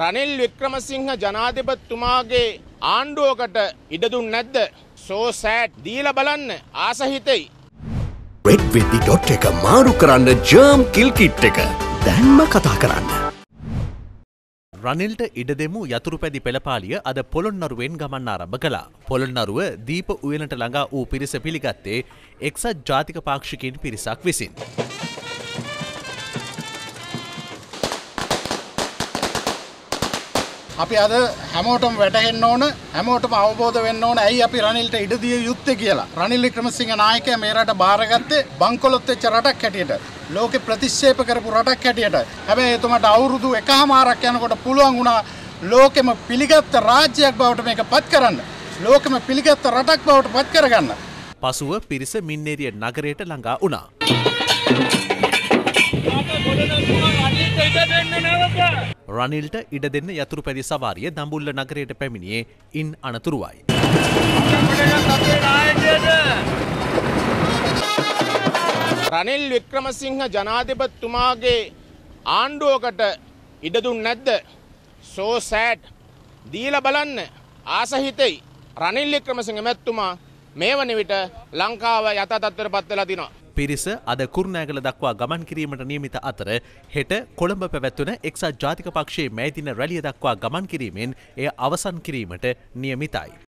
රනිල් වික්‍රමසිංහ ජනාධිපතිතුමාගේ ආණ්ඩුවකට ඉඩදුන් නැද්ද සෝසෑට් දීල බලන්න ආසහිතෙයි. රෙඩ්වෙඩි ඩොට් එක මාරු කරන්න ජර්ම් කිල්කිට් එක දැන්ම කතා කරන්න. රනිල්ට ඉඩ දෙමු යතුරු පැදි පෙළපාලිය අද පොළොන්නරුවෙන් ගමන් ආරම්භ කලා. පොළොන්නරුව දීප උයනට ළඟා වූ පිරිස පිළිගත්තේ එක්සත් ජාතික පාක්ෂිකින් පිරිසක් විසින්. අපි අද හැමෝටම වැටහෙන්න ඕන හැමෝටම අවබෝධ වෙන්න ඕන ඇයි අපි රනිල්ට ඉඩදිය යුත්තේ කියලා. රනිල් වික්‍රමසිංහ නායකයා මේ රට බාරගත්තේ බංකොලොත් වෙච්ච රටක් හැටියට. ලෝකෙ ප්‍රතික්ෂේප කරපු රටක් හැටියට. හැබැයි එතුමාට අවුරුදු එකහමාරක් යනකොට පුළුවන් වුණා ලෝකෙම පිළිගත්ත රාජ්‍යයක් බවට මේක පත් කරන්න. ලෝකෙම පිළිගත්ත රටක් බවට පත් කරගන්න. පසුව පිරිස මින්නේරිය නගරයට ළඟා වුණා. රනිල්ට ඉඩ දෙන්න යතුරු පැදි සවාරිය දඹුල්ල නගරයට පැමිණියේ ඉන් අනතුරුවයි. රනිල් වික්‍රමසිංහ ජනාධිපතිතුමාගේ ආණ්ඩුවකට ඉඩදුන් නැද්ද සෝසෑට් දීල බලන්න ආසහිතෙයි රනිල් වික්‍රමසිංහ මැත්තුමා මේ වන විට ලංකාව යතතත්වර පත්වෙලා තිනවා. පිරිස අද කුරුණෑගල දක්වා ගමන් කිරීමට නියමිත අතර හෙට කොළඹ පැවැත්වන එක්සත් ජාතික පක්ෂයේ මෑතින රැලිය දක්වා ගමන් කිරීමෙන් එය අවසන් කිරීමට නියමිතයි.